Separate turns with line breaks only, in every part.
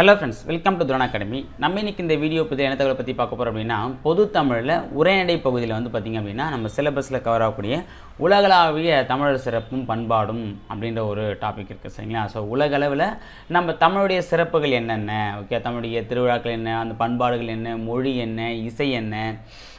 Hello friends welcome to drone academy நம்ம இன்னைக்கு இந்த வீடியோ பற்றி என்ன தகவலை பற்றி பார்க்க போகிறோம் அப்படின்னா பொது தமிழில் உரைநடை பகுதியில் வந்து பார்த்திங்க அப்படின்னா நம்ம சிலபஸில் கவர் ஆகக்கூடிய உலகளாவிய தமிழர் சிறப்பும் பண்பாடும் அப்படின்ற ஒரு டாபிக் இருக்குது சரிங்களா? ஸோ உலகளவில் நம்ம தமிழுடைய சிறப்புகள் என்னென்ன? ஓகே தமிழுடைய திருவிழாக்கள் என்ன? அந்த பண்பாடுகள் என்ன? மொழி என்ன? இசை என்ன?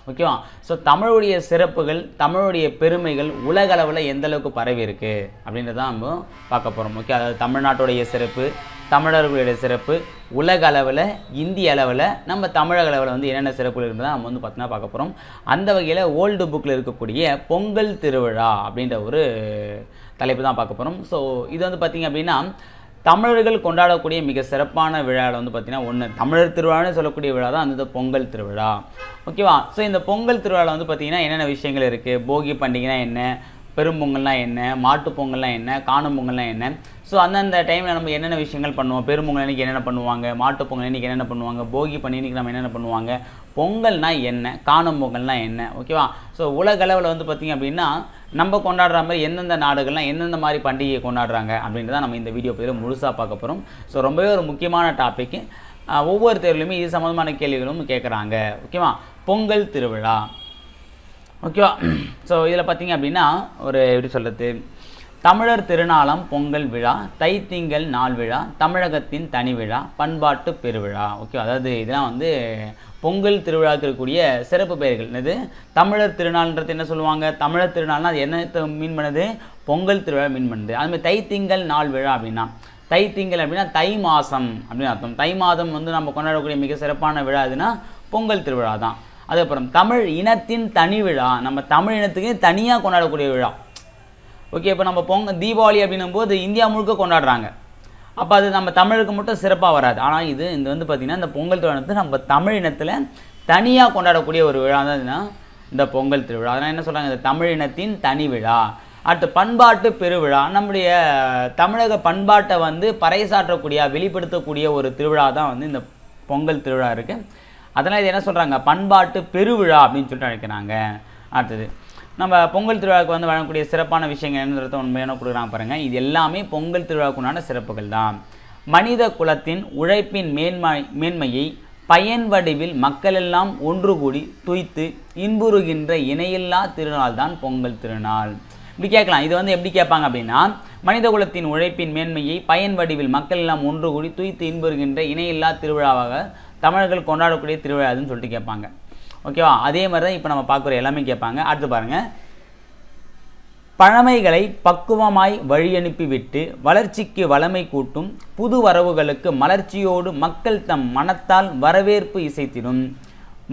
ஓகேவா ஸோ தமிழுடைய சிறப்புகள் தமிழுடைய பெருமைகள் உலகளவில் எந்த அளவுக்கு பரவி இருக்கு அப்படின்றதான் நம்ம பார்க்க போகிறோம் ஓகே அதாவது தமிழ்நாட்டுடைய சிறப்பு தமிழர்களுடைய சிறப்பு உலக அளவில் இந்திய அளவில் நம்ம தமிழக அளவில் வந்து என்னென்ன சிறப்புகள் இருந்தால் நம்ம வந்து பார்த்தோன்னா பார்க்க போகிறோம் அந்த வகையில் ஓல்டு புக்கில் இருக்கக்கூடிய பொங்கல் திருவிழா அப்படின்ற ஒரு தலைப்பு தான் பார்க்க போகிறோம் ஸோ இது வந்து பார்த்திங்க அப்படின்னா தமிழர்கள் கொண்டாடக்கூடிய மிக சிறப்பான விழாவில் வந்து பார்த்திங்கன்னா ஒன்று தமிழர் திருவிழான்னு சொல்லக்கூடிய விழா தான் அந்த பொங்கல் திருவிழா. ஓகேவா ஸோ இந்த பொங்கல் திருவிழாவில் வந்து பார்த்திங்கன்னா என்னென்ன விஷயங்கள் இருக்குது போகி பண்டிகைனா என்ன? பெரும்பொங்கல்னால் என்ன? மாட்டுப்பொங்கல்னால் என்ன? காணும் பொங்கல்னால் என்ன? ஸோ அந்தந்த டைமில் நம்ம என்னென்ன விஷயங்கள் பண்ணுவோம்? பெரும்பொங்கல் அன்றைக்கி என்னென்ன பண்ணுவாங்க? மாட்டு பொங்கல் அன்றைக்கி என்னென்ன பண்ணுவாங்க? போகி பண்டிகைக்கு நம்ம என்னென்ன பண்ணுவாங்க? பொங்கல்னால் என்ன? காணும் பொங்கல்னால் என்ன? ஓகேவா ஸோ உலக அளவில் வந்து பார்த்திங்க அப்படின்னா நம்ம கொண்டாடுற மாதிரி எந்தெந்த நாடுகள்லாம் எந்தெந்த மாதிரி பண்டிகையை கொண்டாடுறாங்க அப்படின்றத நம்ம இந்த வீடியோ பதிவில் முழுசாக பார்க்க போகிறோம் ஸோ ரொம்பவே ஒரு முக்கியமான டாப்பிக்கு ஒவ்வொரு தேர்வுலையுமே இது சம்மந்தமான கேள்விகளும் கேட்குறாங்க ஓகேவா பொங்கல் திருவிழா. ஓகேவா ஸோ இதில் பார்த்தீங்க அப்படின்னா ஒரு எப்படி சொல்கிறது தமிழர் திருநாளம் பொங்கல் விழா தைத்திங்கள் நாள் விழா தமிழகத்தின் தனி விழா பண்பாட்டு பெருவிழா. ஓகே அதாவது இதெல்லாம் வந்து பொங்கல் திருவிழாவுக்கு இருக்கக்கூடிய சிறப்பு பெயர்கள். என்னது? தமிழர் திருநாள்ன்றது என்ன சொல்லுவாங்க? தமிழர் திருநாள்னா அது என்ன மீன் பண்ணுது? பொங்கல் திருவிழா மீன் பண்ணுது. அதுமாதிரி தைத்திங்கள் நாள் விழா அப்படின்னா தை திங்கள் அப்படின்னா தை மாதம் அப்படின்னு அர்த்தம். தை மாதம் வந்து நம்ம கொண்டாடக்கூடிய மிக சிறப்பான விழா எதுனா பொங்கல் திருவிழா தான் அதுக்கப்புறம் தமிழ் இனத்தின் தனி விழா. நம்ம தமிழ் இனத்துக்கு தனியாக கொண்டாடக்கூடிய விழா. ஓகே இப்போ நம்ம பொங்கல் தீபாவளி அப்படின்னும் போது இந்தியா முழுக்க கொண்டாடுறாங்க. அப்போ அது நம்ம தமிழுக்கு மட்டும் சிறப்பாக வராது. ஆனால் இது இந்த வந்து பார்த்திங்கன்னா இந்த பொங்கல் திருவிழா நம்ம தமிழ் இனத்தில் தனியாக கொண்டாடக்கூடிய ஒரு விழா தான் இதுனா இந்த பொங்கல் திருவிழா. அதனால் என்ன சொல்கிறாங்க இந்த தமிழ் இனத்தின் தனி விழா. அடுத்து பண்பாட்டு பெருவிழா. நம்முடைய தமிழக பண்பாட்டை வந்து பறைசாற்றக்கூடிய வெளிப்படுத்தக்கூடிய ஒரு திருவிழா தான் வந்து இந்த பொங்கல் திருவிழா இருக்குது அதனால் இது என்ன சொல்கிறாங்க பண்பாட்டு பெருவிழா அப்படின்னு சொல்லிட்டு அழைக்கிறாங்க. அடுத்தது நம்ம பொங்கல் திருவிழாவுக்கு வந்து வழங்கக்கூடிய சிறப்பான விஷயங்கள் என்னன்றத உண்மையான கொடுக்குறாங்க பாருங்கள் இது எல்லாமே பொங்கல் திருவிழாவுக்குண்டான சிறப்புகள் தான். மனித குலத்தின் உழைப்பின் மேன்மை மேன்மையை பயன் வடிவில் மக்களெல்லாம் ஒன்று கூடி துய்த்து இன்புறுகின்ற இணையில்லா திருநாள் தான் பொங்கல் திருநாள். இப்படி கேட்கலாம். இது வந்து எப்படி கேட்பாங்க அப்படின்னா மனித குலத்தின் உழைப்பின் மேன்மையை பயன் வடிவில் மக்கள் எல்லாம் ஒன்று கூடி துய்த்து இன்புறுகின்ற இணையில்லா திருவிழாவாக தமிழர்கள் கொண்டாடக்கூடிய திருவிழா அதுன்னு சொல்லிட்டு கேட்பாங்க. ஓகேவா? அதே மாதிரி தான் இப்போ நம்ம பார்க்குற எல்லாமே கேட்பாங்க. அடுத்து பாருங்கள் பழமைகளை பக்குவமாய் வழியனுப்பிவிட்டு வளர்ச்சிக்கு வளமை கூட்டும் புது வரவுகளுக்கு மலர்ச்சியோடு மக்கள் தம் மனத்தால் வரவேற்பு இசைத்திடும்.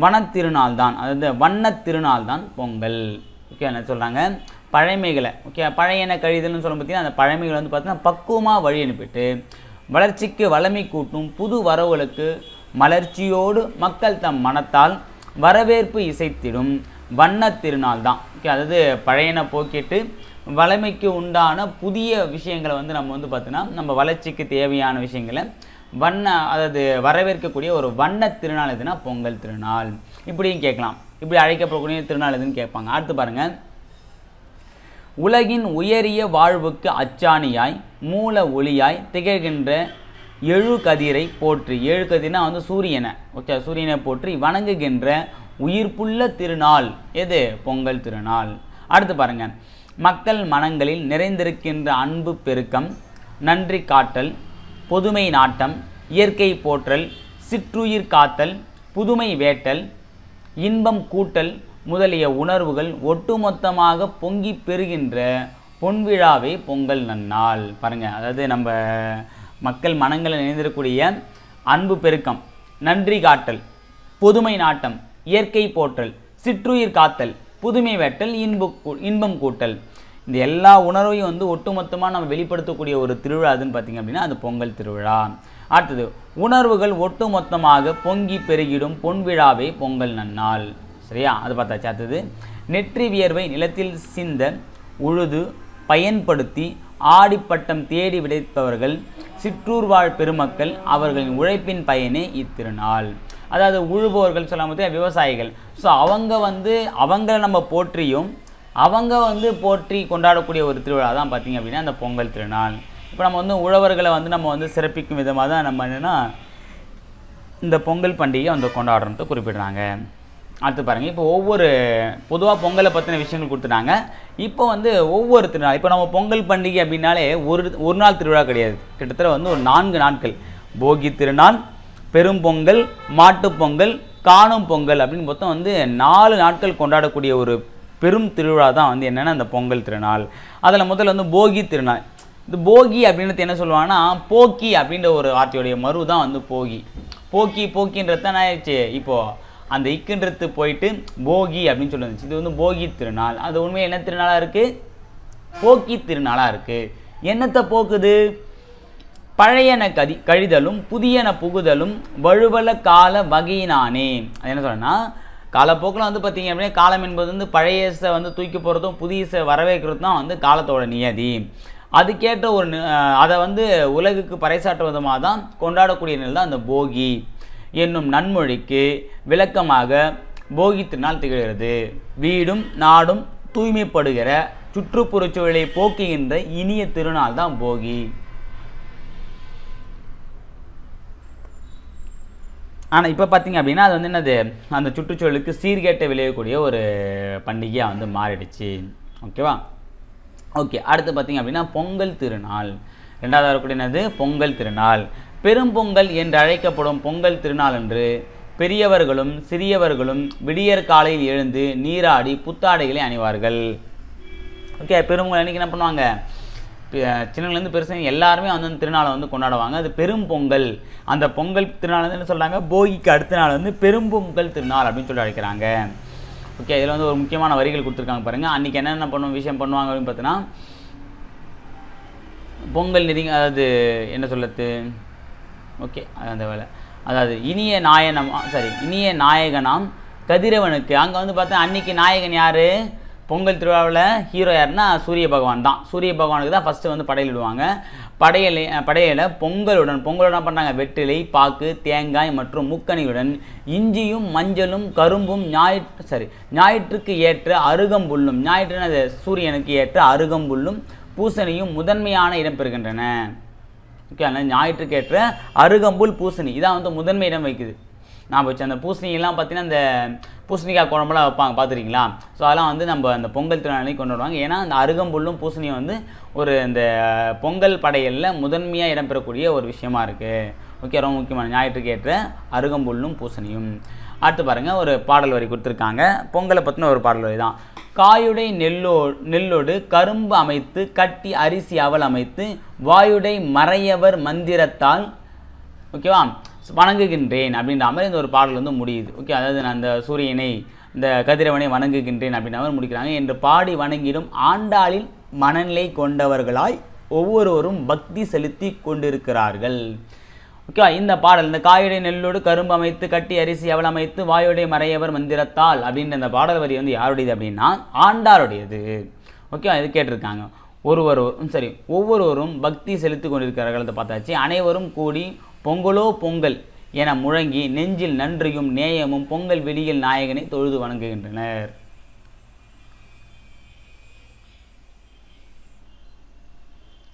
வனத்திருநாள் தான் அதாவது வண்ணத் திருநாள் தான் பொங்கல். ஓகே என்ன சொல்கிறாங்க பழமைகளை. ஓகே பழையன கழிதல்னு சொல்லும் பார்த்தீங்கன்னா அந்த பழமைகளை வந்து பார்த்தீங்கன்னா பக்குவமாக வழி அனுப்பிட்டு வளர்ச்சிக்கு வளமை கூட்டும் புது வரவுகளுக்கு மலர்ச்சியோடு மக்கள் தம் மனத்தால் வரவேற்பு இசைத்திடும் வண்ண திருநாள் தான். ஓகே அதாவது பழையன போக்கிட்டு வளமைக்கு உண்டான புதிய விஷயங்களை வந்து நம்ம வந்து பார்த்தோன்னா நம்ம வளர்ச்சிக்கு தேவையான விஷயங்களை வண்ண அதாவது வரவேற்கக்கூடிய ஒரு வண்ண திருநாள் எதுனா பொங்கல் திருநாள். இப்படியும் கேட்கலாம். இப்படி அழைக்கப்படக்கூடிய திருநாள் எதுன்னு கேட்பாங்க. அடுத்து பாருங்கள் உலகின் உயரிய வாழ்வுக்கு அச்சாணியாய் மூல ஒளியாய் திகழ்கின்ற எழு கதிரை போற்றி. ஏழு கதிர்னா வந்து சூரியனை. ஓகே சூரியனை போற்றி வணங்குகின்ற உயிர்ப்புள்ள திருநாள். எது? பொங்கல் திருநாள். அடுத்து பாருங்க. மக்கள் மனங்களில் நிறைந்திருக்கின்ற அன்பு பெருக்கம் நன்றி காட்டல் பொதுமை நாட்டம் இயற்கை போற்றல் சிற்றுயிர் காத்தல் புதுமை வேட்டல் இன்பம் கூட்டல் முதலிய உணர்வுகள் ஒட்டுமொத்தமாக பொங்கி பெறுகின்ற பொன்விழாவே பொங்கல் நன்னாள். பாருங்கள் அதாவது நம்ம மக்கள் மனங்களில் நிறைந்திருக்கக்கூடிய அன்பு பெருக்கம் நன்றி காட்டல் பொதுமை நாட்டம் இயற்கை போற்றல் சிற்றுயிர் காத்தல் புதுமை வெட்டல் இன்பு இன்பம் கூட்டல். இந்த எல்லா உணர்வையும் வந்து ஒட்டுமொத்தமாக நம்ம வெளிப்படுத்தக்கூடிய ஒரு திருவிழா அதுன்னு பார்த்திங்க அப்படின்னா அது பொங்கல் திருவிழா. அடுத்தது உணர்வுகள் ஒட்டுமொத்தமாக பொங்கி பெருகிடும் பொன்விழாவே பொங்கல் நன்னாள். சரியா? அது பார்த்தாச்சு. அடுத்தது நெற்றி வியர்வை நிலத்தில் சிந்த உழுது பயன்படுத்தி ஆடிப்பட்டம் தேடி விடைப்பவர்கள் சிற்றூர் வாழ் பெருமக்கள் அவர்களின் உழைப்பின் பயனே இத்திருநாள். அதாவது உழுபவர்கள் சொல்லும் விவசாயிகள். ஸோ அவங்க வந்து அவங்கள நம்ம போற்றியும் அவங்க வந்து போற்றி கொண்டாடக்கூடிய ஒரு திருவிழா தான் பார்த்திங்க அப்படின்னா அந்த பொங்கல் திருநாள். இப்போ நம்ம வந்து உழவர்களை வந்து நம்ம வந்து சிறப்பிக்கும் விதமாக தான் நம்ம என்னென்னா இந்த பொங்கல் பண்டிகை வந்து கொண்டாடுறது குறிப்பிடுறாங்க. அடுத்து பாருங்கள் இப்போ ஒவ்வொரு பொதுவாக பொங்கலை பற்றின விஷயங்கள் கொடுத்துட்டாங்க. இப்போ வந்து ஒவ்வொரு திருநாள் இப்போ நம்ம பொங்கல் பண்டிகை அப்படின்னாலே ஒரு ஒரு நாள் திருவிழா கிடையாது. கிட்டத்தட்ட வந்து ஒரு நான்கு நாட்கள். போகி திருநாள் பெரும் பொங்கல் மாட்டுப்பொங்கல் காணும் பொங்கல் அப்படின்னு மொத்தம் வந்து நாலு நாட்கள் கொண்டாடக்கூடிய ஒரு பெரும் திருவிழா தான் வந்து என்னென்னா அந்த பொங்கல் திருநாள். அதில் முதல்ல வந்து போகி திருநாள். இந்த போகி அப்படின்றது என்ன சொல்லுவாங்கன்னா போக்கி அப்படின்ற ஒரு வார்த்தையுடைய மறு தான் வந்து போகி. போக்கி போக்கின்றது தான் ஆயிடுச்சு. இப்போது அந்த இக்குன்றது போயிட்டு போகி அப்படின்னு சொல்லி வந்துச்சு. இது வந்து போகி திருநாள். அது உண்மையாக என்ன திருநாளாக இருக்குது போக்கி திருநாளாக இருக்குது என்னத்தை போக்குது? பழையன கதி கழிதலும் புதியன புகுதலும் வழுவல கால வகையினானே. அது என்ன சொல்கிறேன்னா காலப்போக்கில் வந்து பார்த்தீங்க அப்படின்னா காலம் என்பது வந்து பழையசை வந்து தூக்கி போகிறதும் புதியசை வரவேற்கிறது தான் வந்து காலத்தோட நியதி. அதுக்கேற்ற ஒரு அதை வந்து உலகுக்கு பறைசாற்றும் விதமாக தான் கொண்டாடக்கூடிய நிலை தான் அந்த போகி. என்னும் நன்மொழிக்கு விளக்கமாக போகி திருநாள் திகழ்கிறது. வீடும் நாடும் தூய்மைப்படுகிற சுற்றுப்புறச் சூழலை போக்குகின்ற இனிய திருநாள் தான் போகி. ஆனால் இப்போ பார்த்தீங்க அப்படின்னா அது வந்து என்னது? அந்த சுற்றுச்சூழலுக்கு சீர்கேட்டை விளையக்கூடிய ஒரு பண்டிகையாக வந்து மாறிடுச்சு. ஓகேவா? ஓகே அடுத்து பார்த்தீங்க அப்படின்னா பொங்கல் திருநாள். ரெண்டாவது வரக்கூடிய என்னது? பொங்கல் திருநாள். பெரும்பொங்கல் என்று அழைக்கப்படும் பொங்கல் திருநாள் அன்று பெரியவர்களும் சிறியவர்களும் விடியற் காலையில் எழுந்து நீராடி புத்தாடைகளை அணிவார்கள். ஓகே பெரும்பொங்கல் அன்றைக்கி என்ன பண்ணுவாங்க? சின்னங்கள்லேருந்து பெருசாக எல்லாருமே வந்து அந்த திருநாளை வந்து கொண்டாடுவாங்க. அது பெரும் பொங்கல். அந்த பொங்கல் திருநாள் வந்து என்ன சொல்கிறாங்க போகிக்கு அடுத்த நாள் வந்து பெரும்பொங்கல் திருநாள் அப்படின்னு சொல்லி அழைக்கிறாங்க. ஓகே இதில் வந்து ஒரு முக்கியமான வரிகள் கொடுத்துருக்காங்க பாருங்கள் அன்றைக்கி என்னென்ன பண்ணும் விஷயம் பண்ணுவாங்க அப்படின்னு பார்த்தீங்கன்னா பொங்கல் நெருங்கி அதாவது என்ன சொல்லுறது ஓகே அந்த வேலை. அதாவது இனிய நாயனம் சாரி இனிய நாயகனாம் கதிரவனுக்கு. அங்கே வந்து பார்த்தா அன்னைக்கு நாயகன் யார்? பொங்கல் திருவிழாவில் ஹீரோ யாருன்னா சூரிய பகவான் தான். சூரிய பகவானுக்கு தான் ஃபஸ்ட்டு வந்து படையலிடுவாங்க படையலை படையலை பொங்கலுடன் பொங்கலுடன் பண்ணுறாங்க வெற்றிலை பாக்கு தேங்காய் மற்றும் முக்கணியுடன் இஞ்சியும் மஞ்சளும் கரும்பும் ஞாயிற்று சரி ஞாயிற்றுக்கு ஏற்ற அருகம்புல்லும் ஞாயிற்றுன்னு அது சூரியனுக்கு ஏற்ற அருகம்புல்லும் பூசணியும் முதன்மையான இடம் பெறுகின்றன. ஓகே ஞாயிற்றுக்கேற்ற அருகம்புல் பூசணி. இதான் வந்து முதன்மை இடம் வைக்குது. நான் வச்சு அந்த பூசணியெல்லாம் பார்த்தீங்கன்னா அந்த பூசணிக்காய் குழம்புலாம் வைப்பாங்க பார்த்துருக்கீங்களா? ஸோ அதெல்லாம் வந்து நம்ம அந்த பொங்கல் திருநாளைக்கு கொண்டு வருவாங்க. ஏன்னா அந்த அருகம்புல்லும் பூசணியும் வந்து ஒரு இந்த பொங்கல் படையலில் முதன்மையாக இடம்பெறக்கூடிய ஒரு விஷயமா இருக்குது ஓகே ரொம்ப முக்கியமான ஞாயிற்றுக்கேற்ற அருகம்புல்லும் பூசணியும். அடுத்து பாருங்கள் ஒரு பாடல் வரி கொடுத்துருக்காங்க. பொங்கலை பற்றின ஒரு பாடல் வரி தான் காயுடை நெல்லோ நெல்லோடு கரும்பு அமைத்து கட்டி அரிசி அவல் அமைத்து வாயுடை மறையவர் மந்திரத்தால் ஓகேவா வணங்குகின்றேன் அப்படின்ற மாதிரி இந்த ஒரு பாடல் வந்து முடியுது. ஓகே அதாவது நான் அந்த சூரியனை இந்த கதிரவனை வணங்குகின்றேன் அப்படின்ற மாதிரி முடிக்கிறாங்க. என்று பாடி வணங்கிடும் ஆண்டாளில் மனநிலை கொண்டவர்களாய் ஒவ்வொருவரும் பக்தி செலுத்தி கொண்டிருக்கிறார்கள். ஓகேவா இந்த பாடல் இந்த காயுடை நெல்லோடு கரும்பு அமைத்து கட்டி அரிசி அவள் அமைத்து வாயுடை மறையவர் மந்திரத்தால் அப்படின்ற இந்த பாடல் வரி வந்து யாருடையது அப்படின்னா ஆண்டாருடையது ஓகேவா இது கேட்டிருக்காங்க. ஒருவரும் சரி ஒவ்வொருவரும் பக்தி செலுத்தி கொண்டிருக்கிறார்கள் அதை பார்த்தாச்சு. அனைவரும் கூடி பொங்கலோ பொங்கல் என முழங்கி நெஞ்சில் நன்றியும் நேயமும் பொங்கல் வெளியில் நாயகனை தொழுது வணங்குகின்றனர்.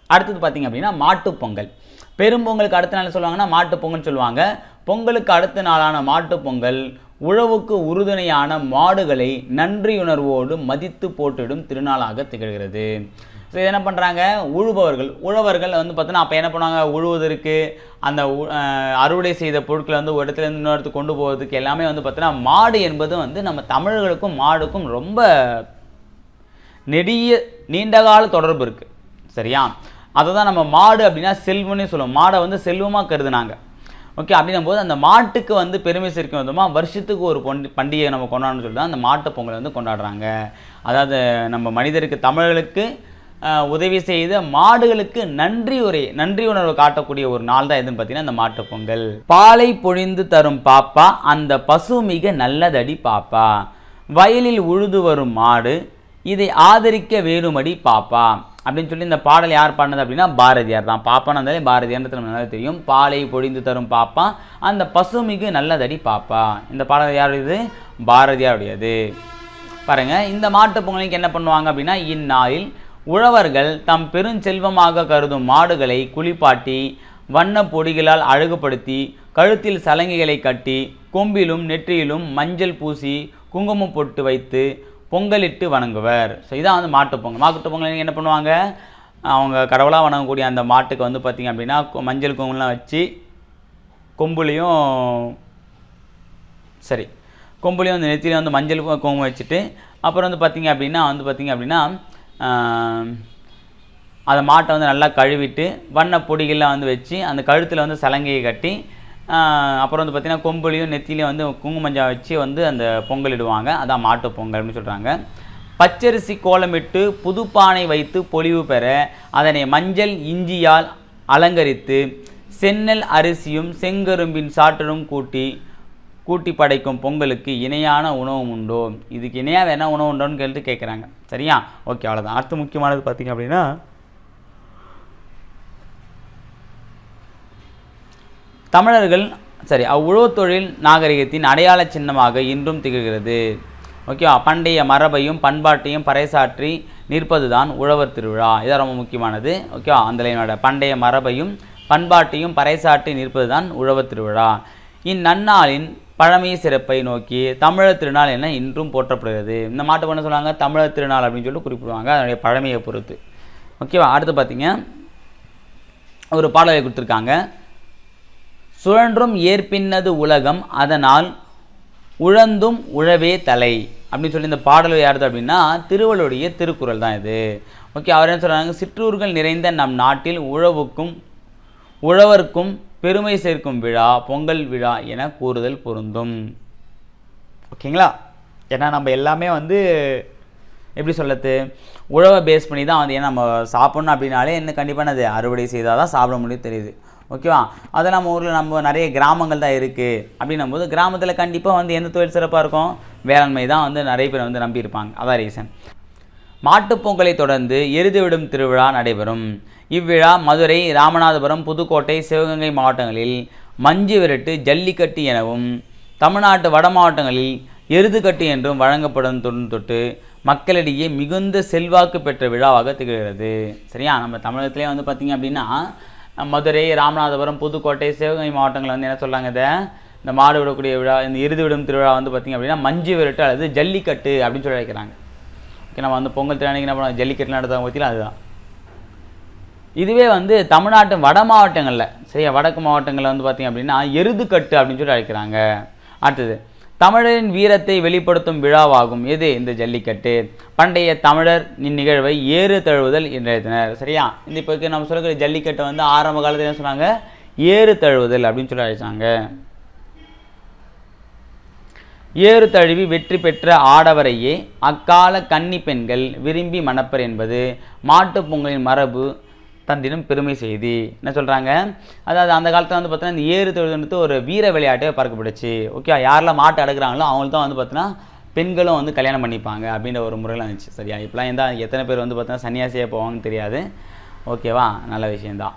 அடுத்தது பார்த்தீங்க அப்படின்னா மாட்டுப் பொங்கல். பெரும்பொங்கலுக்கு அடுத்த நாள் சொல்லுவாங்கன்னா மாட்டுப்பொங்கல் சொல்லுவாங்க. பொங்கலுக்கு அடுத்த நாளான மாட்டுப் பொங்கல் உழவுக்கு உறுதுணையான மாடுகளை நன்றியுணர்வோடு மதித்து போட்டிடும் திருநாளாக திகழ்கிறது. ஸோ இது என்ன பண்ணுறாங்க உழுபவர்கள். உழவர்கள் வந்து பார்த்தோன்னா அப்போ என்ன பண்ணுவாங்க? உழுவதற்கு அந்த உ- அறுவடை செய்த பொருட்களை வந்து ஒரு இடத்துல இன்னொரு இடத்துக்கு கொண்டு போகிறதுக்கு எல்லாமே வந்து பார்த்தோன்னா மாடு என்பது வந்து நம்ம தமிழர்களுக்கும் மாடுக்கும் ரொம்ப நெடிய நீண்டகால தொடர்பு இருக்குது சரியா? அதை தான் நம்ம மாடு அப்படின்னா செல்வம்னே சொல்லுவோம். மாடை வந்து செல்வமாக கருதுனாங்க. ஓகே அப்படின்னும் போது அந்த மாட்டுக்கு வந்து பெருமை சேர்க்கும் விதமாக வருஷத்துக்கு ஒரு பொண்டி பண்டிகையை நம்ம கொண்டாடணும்னு சொல்லிட்டு தான் அந்த மாட்டுப் பொங்கலை வந்து கொண்டாடுறாங்க. அதாவது நம்ம மனிதருக்கு தமிழர்களுக்கு உதவி செய்த மாடுகளுக்கு நன்றி உரை நன்றி உணர்வு காட்டக்கூடிய ஒரு நாள் தான் எதுன்னு பார்த்தீங்கன்னா இந்த மாட்டுப்பொங்கல் பாலை பொழிந்து தரும் பாப்பா அந்த பசு மிக நல்லதடி பாப்பா. வயலில் உழுது வரும் மாடு இதை ஆதரிக்க வேணுமடி பாப்பா. அப்படின்னு சொல்லி இந்த பாடல் யார் பாடினது அப்படின்னா பாரதியார் தான். பாப்பான்னு இருந்தாலே பாரதியார்ன்றது நல்லா தெரியும். பாலை பொழிந்து தரும் பாப்பா அந்த பசுமிகு நல்லதடி பாப்பா. இந்த பாடல் யாருடையது? பாரதியாருடையது. பாருங்கள் இந்த மாட்டுப் பொங்கலுக்கு என்ன பண்ணுவாங்க அப்படின்னா இந்நாளில் உழவர்கள் தம் பெருஞ்செல்வமாக கருதும் மாடுகளை குளிப்பாட்டி வண்ண பொடிகளால் அழகுபடுத்தி கழுத்தில் சலங்கைகளை கட்டி கொம்பிலும் நெற்றியிலும் மஞ்சள் பூசி குங்குமம் பொட்டு வைத்து பொங்கலிட்டு வணங்குவர். ஸோ இதான் வந்து மாட்டுப்பொங்கல் மாட்டு பொங்கல் என்ன பண்ணுவாங்க? அவங்க கடவுளாக வணங்கக்கூடிய அந்த மாட்டுக்கு வந்து பார்த்திங்க அப்படின்னா மஞ்சள் குங்குமம்லாம் வச்சு கொம்புலேயும் சரி கொம்புலேயும் வந்து நெத்திலையும் வந்து மஞ்சள் குங்குமம் வச்சுட்டு அப்புறம் வந்து பார்த்திங்க அப்படின்னா வந்து பார்த்திங்க அப்படின்னா அதை மாட்டை வந்து நல்லா கழுவிட்டு வண்ண பொடிகள்லாம் வந்து வச்சு அந்த கழுத்தில் வந்து சலங்கையை கட்டி அப்புறம் வந்து பார்த்திங்கன்னா கொம்புலையும் நெத்திலையும் வந்து குங்குமஞ்சா வச்சு வந்து அந்த பொங்கலிடுவாங்க. அதான் மாட்டு பொங்கல் அப்படின்னு சொல்கிறாங்க பச்சரிசி கோலமிட்டு புதுப்பானை வைத்து பொலிவு பெற அதனை மஞ்சள் இஞ்சியால் அலங்கரித்து செந்நெல் அரிசியும் செங்கரும்பின் சாற்றுடன் கூட்டி கூட்டி படைக்கும் பொங்கலுக்கு இணையான உணவு உண்டோ? இதுக்கு இணையாக என்ன உணவு உண்டோன்னு கேட்டு கேட்குறாங்க சரியா? ஓகே அவ்வளோதான் அடுத்து முக்கியமானது பார்த்தீங்க அப்படின்னா தமிழர்கள் சரி அவ்வுழவு தொழில் நாகரிகத்தின் அடையாள சின்னமாக இன்றும் திகழ்கிறது. ஓகேவா பண்டைய மரபையும் பண்பாட்டையும் பறைசாற்றி நிற்பதுதான் உழவர் திருவிழா. இதான் ரொம்ப முக்கியமானது. ஓகேவா அந்த லைனோட பண்டைய மரபையும் பண்பாட்டையும் பறைசாற்றி நிற்பதுதான் உழவர் திருவிழா. இந்நன்னாளின் பழமை சிறப்பை நோக்கி தமிழர் திருநாள் என இன்றும் போற்றப்படுகிறது. இந்த மாட்டு பண்ண சொன்னாங்க தமிழர் திருநாள் அப்படின்னு சொல்லிட்டு குறிப்பிடுவாங்க அதனுடைய பழமையை பொறுத்து. ஓகேவா அடுத்து பார்த்தீங்க ஒரு பாடலை கொடுத்துருக்காங்க. சுழன்றும் ஏற்பின்னது உலகம் அதனால் உழந்தும் உழவே தலை அப்படின்னு சொல்லி இந்த பாடல் யாருது அப்படின்னா திருவள்ளுடைய திருக்குறள் தான் இது. ஓகே அவர் என்ன சொல்கிறாங்க சிற்றூர்கள் நிறைந்த நம் நாட்டில் உழவுக்கும் உழவர்க்கும் பெருமை சேர்க்கும் விழா பொங்கல் விழா என கூறுதல் பொருந்தும். ஓகேங்களா? ஏன்னா நம்ம எல்லாமே வந்து எப்படி சொல்லது உழவை பேஸ் பண்ணி தான் வந்து ஏன்னா நம்ம சாப்பிட்ணும் அப்படின்னாலே என்ன கண்டிப்பாக அது அறுவடை செய்தால் தான் சாப்பிட முடியும் தெரியுது. ஓகேவா? அது நம்ம ஊரில் நம்ம நிறைய கிராமங்கள் தான் இருக்குது அப்படின்னும் போது கிராமத்தில் கண்டிப்பாக வந்து எந்த தொழில் சிறப்பாக இருக்கும்? வேளாண்மை தான் வந்து நிறைய பேர் வந்து நம்பியிருப்பாங்க. அதான் ரீசன் மாட்டுப் பொங்கலை தொடர்ந்து எருது விடும் திருவிழா நடைபெறும். இவ்விழா மதுரை ராமநாதபுரம் புதுக்கோட்டை சிவகங்கை மாவட்டங்களில் மஞ்சு விரட்டு ஜல்லிக்கட்டு எனவும் தமிழ்நாட்டு வட மாவட்டங்களில் எருதுகட்டு என்றும் வழங்கப்படும் தொட்டு மக்களிடையே மிகுந்த செல்வாக்கு பெற்ற விழாவாக திகழ்கிறது. சரியா? நம்ம தமிழகத்திலே வந்து பார்த்திங்க அப்படின்னா மதுரை ராமநாதபுரம் புதுக்கோட்டை சிவகங்கை மாவட்டங்களில் வந்து என்ன சொல்கிறாங்க இதை? இந்த மாடு விடக்கூடிய விழா இந்த எருது விடும் திருவிழா வந்து பார்த்திங்க அப்படின்னா மஞ்சு விரட்டு அல்லது ஜல்லிக்கட்டு அப்படின்னு சொல்லி அழைக்கிறாங்க. ஓகே நம்ம வந்து பொங்கல் திருநாளைக்கு என்ன பண்ணுவோம்? ஜல்லிக்கட்டு நடத்துவாங்க பற்றிலாம் அதுதான். இதுவே வந்து தமிழ்நாட்டு வட மாவட்டங்களில். சரியா? வடக்கு மாவட்டங்களில் வந்து பார்த்திங்க அப்படின்னா எருதுக்கட்டு அப்படின்னு சொல்லி அழைக்கிறாங்க. அடுத்தது தமிழரின் வீரத்தை வெளிப்படுத்தும் விழாவாகும். எது? இந்த ஜல்லிக்கட்டு. பண்டைய தமிழர் இந்நிகழ்வை ஏறு தழுவுதல் என்று சரியா? இந்த இப்போ நம்ம சொல்லக்கூடிய ஜல்லிக்கட்டை வந்து ஆரம்ப காலத்தில் என்ன சொன்னாங்க? ஏறு தழுவுதல் அப்படின்னு சொல்லி அழைச்சாங்க. ஏறு தழுவி வெற்றி பெற்ற ஆடவரையே அக்கால கன்னி பெண்கள் விரும்பி மணப்பர் என்பது மாட்டுப் பொங்கலின் மரபு தந்திடும் பெருமை செய்தி. என்ன சொல்கிறாங்க அதாவது அந்த காலத்தில் வந்து பார்த்தீங்கன்னா இந்த ஏறு தழுவுன்றது ஒரு வீர விளையாட்டே பார்க்கப்படுச்சு ஓகே யாரெல்லாம் மாட்டு அடக்குறாங்களோ அவங்களுக்கு தான் வந்து பார்த்தீங்கன்னா பெண்களும் வந்து கல்யாணம் பண்ணிப்பாங்க அப்படின்ற ஒரு முறையில் இருந்துச்சு. சரியா? இப்போலாம் எந்த எத்தனை பேர் வந்து பார்த்தீங்கன்னா சன்னியாசியாக போவாங்கன்னு தெரியாது. ஓகேவா நல்ல விஷயந்தான்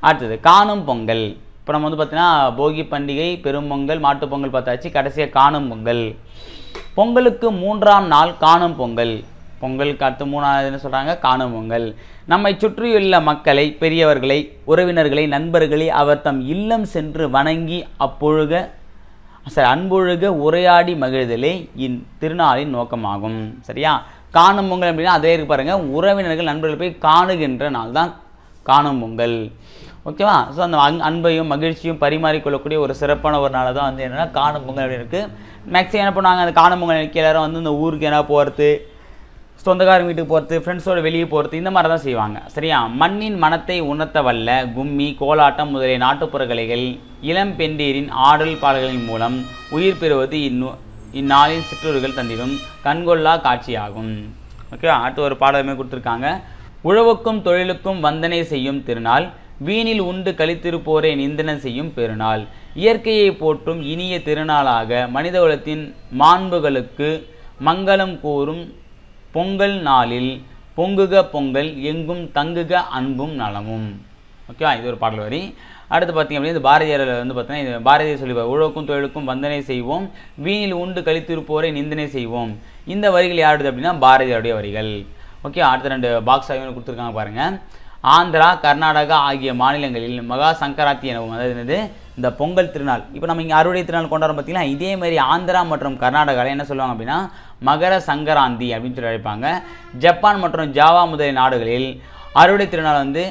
அடுத்தது காணும் பொங்கல். இப்போ நம்ம வந்து பார்த்தீங்கன்னா போகி பண்டிகை பெரும்பொங்கல் மாட்டுப் பொங்கல் பார்த்தாச்சு. கடைசியாக காணும் பொங்கல். பொங்கலுக்கு மூன்றாம் நாள் காணும் பொங்கல். பொங்கலுக்கு அடுத்து மூணாவது என்ன சொல்கிறாங்க காணும் பொங்கல். நம்மை சுற்றியுள்ள மக்களை பெரியவர்களை உறவினர்களை நண்பர்களை அவர் தம் இல்லம் சென்று வணங்கி அப்பொழுக சரி அன்பொழுக உரையாடி மகிழ்தலே இத்திருநாளின் நோக்கமாகும். சரியா? காணும் பொங்கல் அப்படின்னா அதே இருக்கு பாருங்கள் உறவினர்கள் நண்பர்கள் போய் காணுகின்ற நாள் தான் காணும் பொங்கல். ஓகேவா? ஸோ அந்த அன் அன்பையும் மகிழ்ச்சியும் பரிமாறிக்கொள்ளக்கூடிய ஒரு சிறப்பான ஒரு நாள் தான் வந்து என்னென்னா காணும் பொங்கல் அப்படின்னு இருக்குது மேக்ஸிமம் என்ன பண்ணுவாங்க அந்த காணும் பொங்கல் அன்னைக்கு எல்லாரும் வந்து இந்த ஊருக்கு என்ன போகிறது சொந்தக்காரங்க வீட்டுக்கு போகிறது ஃப்ரெண்ட்ஸோடு வெளியே போகிறது இந்த மாதிரி தான் செய்வாங்க. சரியா? மண்ணின் மனத்தை உணர்த்த வல்ல கும்மி கோலாட்டம் முதலிய நாட்டுப்புற கலைகள் இளம் பெண்டீரின் ஆடல் பாடல்களின் மூலம் உயிர் பெறுவது இந்நூ இந்நாளின் சிற்றூர்கள் தந்திடும் கண்கொள்ளா காட்சியாகும். ஓகே அடுத்து ஒரு பாடலுமே கொடுத்துருக்காங்க. உழவுக்கும் தொழிலுக்கும் வந்தனை செய்யும் திருநாள் வீணில் உண்டு கழித்திருப்போரை நிந்தனை செய்யும் பெருநாள். இயற்கையை போற்றும் இனிய திருநாளாக மனித குலத்தின் மாண்புகளுக்கு மங்களம் கூறும் பொங்கல் நாளில் பொங்குக பொங்கல் எங்கும் தங்குக அன்பும் நலமும். ஓகேவா இது ஒரு பாடல் வரி. அடுத்து பார்த்தீங்க அப்படின்னா இது பாரதியார் வந்து பார்த்தீங்கன்னா இது பாரதியார் சொல்லிப்பார் உழவுக்கும் தொழிலுக்கும் வந்தனை செய்வோம் வீணில் உண்டு கழித்திருப்போரை நிந்தனை செய்வோம். இந்த வரிகள் யாருது அப்படின்னா பாரதியாருடைய வரிகள். ஓகே அடுத்த ரெண்டு பாக்ஸ் ஆகியோம் கொடுத்துருக்காங்க பாருங்கள் ஆந்திரா கர்நாடகா ஆகிய மாநிலங்களில் மகா சங்கராந்தி எனவும் அதாவது என்னது? இந்த பொங்கல் திருநாள். இப்போ நம்ம இங்கே அறுவடை திருநாள் கொண்டாடுறோம் பார்த்தீங்கன்னா இதே மாதிரி ஆந்திரா மற்றும் கர்நாடகாவில் என்ன சொல்லுவாங்க அப்படின்னா மகர சங்கராந்தி அப்படின்னு சொல்லி அழைப்பாங்க. ஜப்பான் மற்றும் ஜாவா முதலிய நாடுகளில் அறுவடை திருநாள் வந்து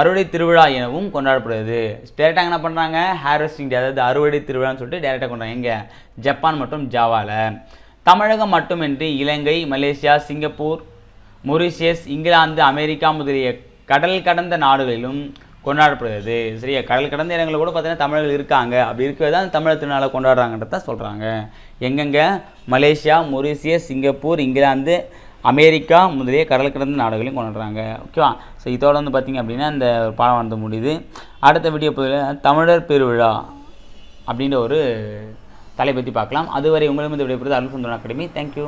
அறுவடை திருவிழா எனவும் கொண்டாடப்படுகிறது. டேரெக்டாக என்ன பண்ணுறாங்க ஹார்வெஸ்டிங் டே அதாவது அறுவடை திருவிழான்னு சொல்லிட்டு டேரெக்டாக கொண்டாங்க எங்கே ஜப்பான் மற்றும் ஜாவாவில் தமிழகம் மட்டுமின்றி Ilangai Malaysia Singapore Mauritius England America முதலிய கடல் கடந்த நாடுகளிலும் கொண்டாடப்படுகிறது. சரியா? கடல் கடந்த இடங்களில் கூட பார்த்தீங்கன்னா தமிழர்கள் இருக்காங்க. அப்படி இருக்கிறது தான் தமிழர் திருநாளை கொண்டாடுறாங்கன்றத சொல்கிறாங்க எங்கெங்கே? மலேசியா மொரிசியா சிங்கப்பூர் இங்கிலாந்து அமெரிக்கா முதலிய கடல் கடந்த நாடுகளையும் கொண்டாடுறாங்க. ஓகேவா? ஸோ இதோட வந்து பார்த்திங்க அப்படின்னா இந்த பாடம் வந்து முடியுது. அடுத்த வீடியோ பதிவில் தமிழர் பெருவிழா அப்படின்ற ஒரு தலை பற்றி பார்க்கலாம். அதுவரை உங்களிடமிருந்து விடைபெறுவது அருள் சுந்தரன் அகாடமி. தேங்க்யூ